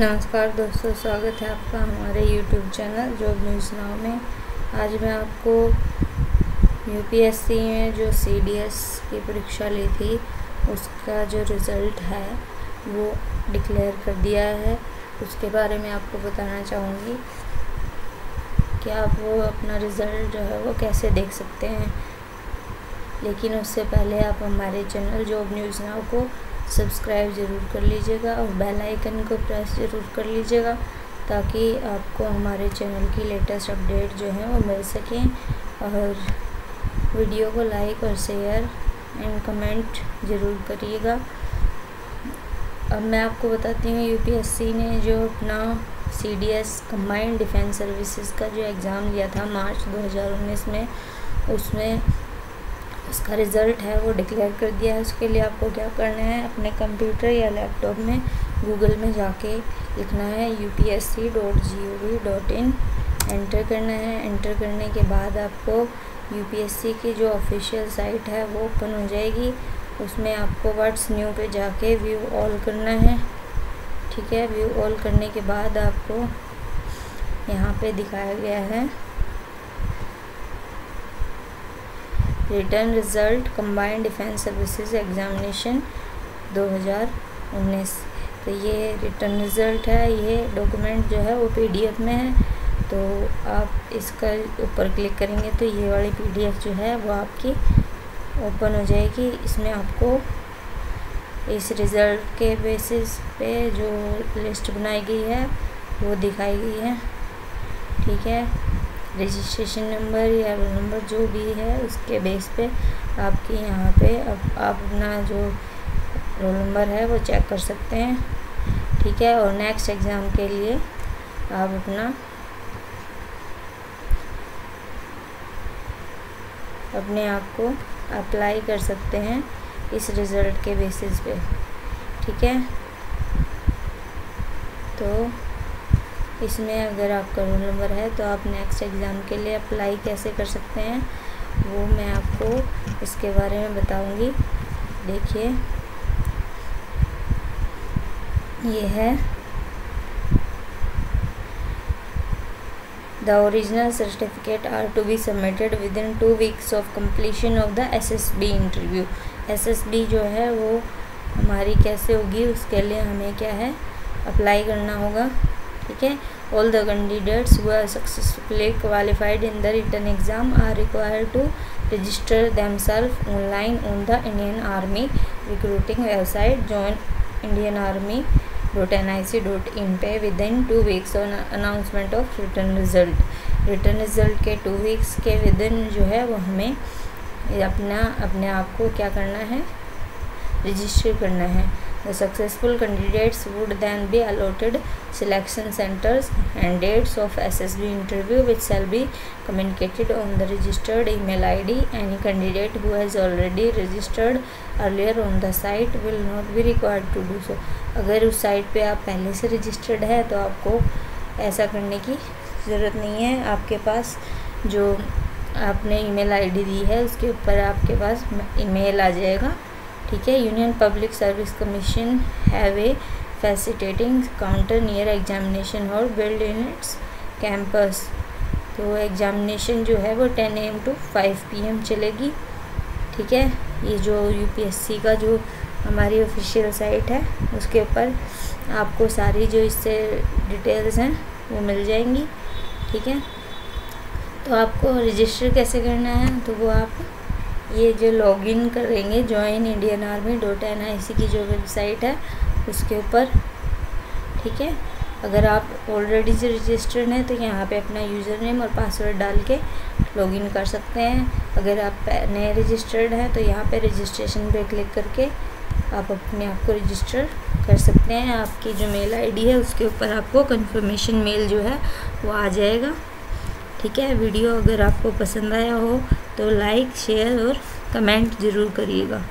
नमस्कार दोस्तों, स्वागत है आपका हमारे YouTube channel job news now में। आज मैं आपको यूपीएससी में जो सीडीएस की परीक्षा ली थी, उसका जो रिज़ल्ट है, वो डिक्लेयर कर दिया है। उसके बारे में आपको बताना चाहूँगी कि आप वो अपना रिज़ल्ट जो है, वो कैसे देख सकते हैं। लेकिन उससे पहले आप हमारे चैनल जॉब न्यूज़ नाव को सब्सक्राइब ज़रूर कर लीजिएगा और बेल आइकन को प्रेस ज़रूर कर लीजिएगा ताकि आपको हमारे चैनल की लेटेस्ट अपडेट जो है वो मिल सकें और वीडियो को लाइक और शेयर एंड कमेंट ज़रूर करिएगा। अब मैं आपको बताती हूँ यूपीएससी ने जो अपना C D S combined defence services का जो एग्ज़ाम लिया था मार्च 2019 में, उसमें उसका रिज़ल्ट है, वो डिक्लेयर कर दिया है, उसके लिए आपको क्या करना है, अपने कंप्यूटर या लैपटॉप में गूगल में जाके लिखना है U P S C dot G O V dot in enter करना है। एंटर करने के बाद आपको यू पी एस सी की जो ऑफिशियल साइट है, वो ओपन हो जाएगी। उसमें आपको व्हाट्स न्यू पे जाके व्यू ऑल करना है। ठीक है व्यू ऑल करने के बाद आपको यहाँ पे दिखाया गया है। Written result combined defence services examination 2019 तो ये रिटर्न रिज़ल्ट है, ये डॉक्यूमेंट जो है वो पीडीएफ में है। तो आप इसका ऊपर क्लिक करेंगे तो ये वाली पीडीएफ जो है वो आपकी ओपन हो जाएगी। इसमें आपको इस रिज़ल्ट के बेसिस पे जो लिस्ट बनाई गई है वो दिखाई गई है। ठीक है? रजिस्ट्रेशन नंबर या रोल नंबर जो भी है, उसके बेस पे आपके यहाँ पे अब आप अपना जो रोल नंबर है, वो चेक कर सकते हैं। ठीक है? और नेक्स्ट एग्ज़ाम के लिए आप अपना, अपने आप को अप्लाई कर सकते हैं इस रिज़ल्ट के बेसिस पे। ठीक है? तो इसमें अगर आपका रोल नंबर है तो आप नेक्स्ट एग्ज़ाम के लिए अप्लाई कैसे कर सकते हैं, वो मैं आपको इसके बारे में बताऊँगी। देखिए, ये है the original certificate are to be submitted within two weeks of completion of the SSB interview SSB जो है, वो हमारी कैसे होगी, उसके लिए हमें क्या है अप्लाई करना होगा। ठीक all the candidates who? Are successfully qualified in the written exam are required to register themselves online on the Indian army recruiting website join Indian army dot N I C dot in पे within two weeks announcement of written result written result के two weeks के within जो है वो हमें अपना, अपने आप को क्या करना है? रजिस्टर करना है। The successful candidates would then be allotted selection centers and dates of SSB interview which shall be communicated on the registered email ID. Any candidate who has already registered earlier on the site will not be required to do so. अगर उस site पे आप पहले से registered है तो आपको ऐसा करने की ज़रूरत नहीं है आपके पास जो आपने ईमेल आईडी दी है उसके ऊपर आपके पास ईमेल आ जाएगा ठीक है union public service commission have a facilitating counter near examination hall build in its campus तो एग्जामिनेशन जो है वो ten M to five P M चलेगी। ठीक है, ये जो यूपीएससी का जो हमारी ऑफिशियल साइट है, उसके ऊपर आपको सारी जो इससे डिटेल्स हैं, वो मिल जाएँगी। ठीक है तो आपको रजिस्टर कैसे करना है तो वो आप ये जो लॉगिन करेंगे join Indian army dot N I C की जो वेबसाइट है, उसके ऊपर। ठीक है? अगर आप ऑलरेडी से रजिस्टर्ड हैं तो यहाँ पे अपना यूज़र नेम और पासवर्ड डाल के लॉगिन कर सकते हैं। अगर आप नए रजिस्टर्ड हैं तो यहाँ पे रजिस्ट्रेशन पे क्लिक करके आप अपने आप को रजिस्टर कर सकते हैं। आपकी जो मेल आईडी है, उसके ऊपर आपको कंफर्मेशन मेल जो है, वो आ जाएगा। ठीक है? वीडियो अगर आपको पसंद आया हो तो लाइक शेयर और कमेंट ज़रूर करिएगा।